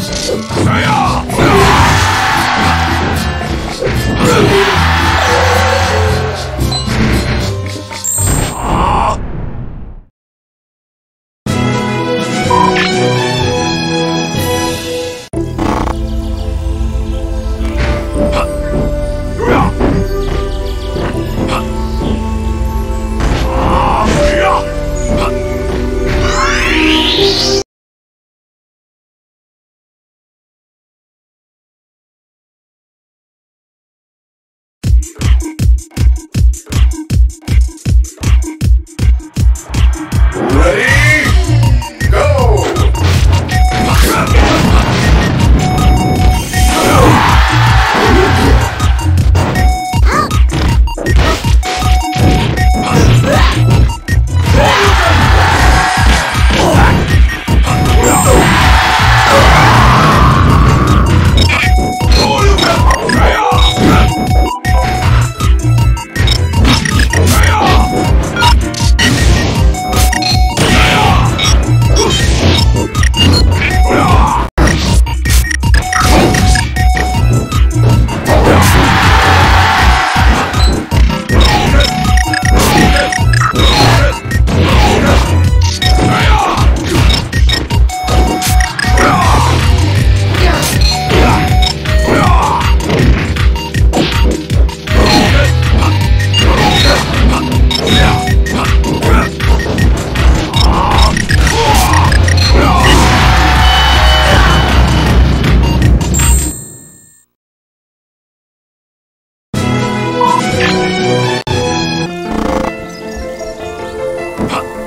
谁呀、啊？哈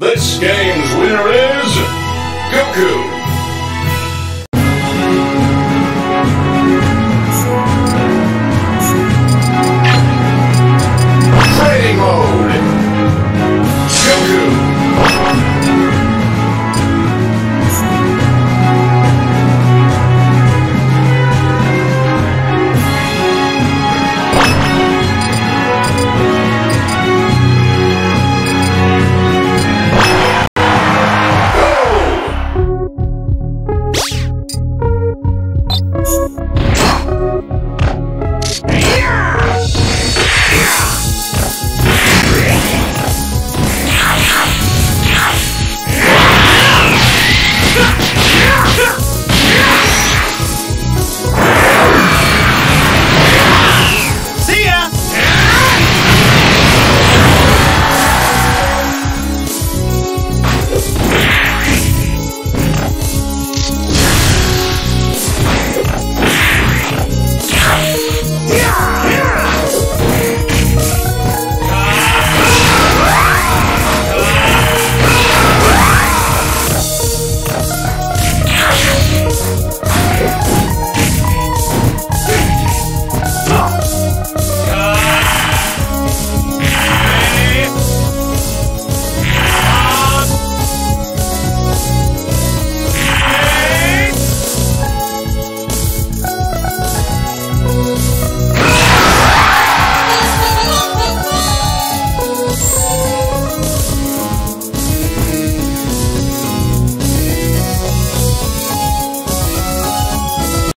This game's winner is Goku.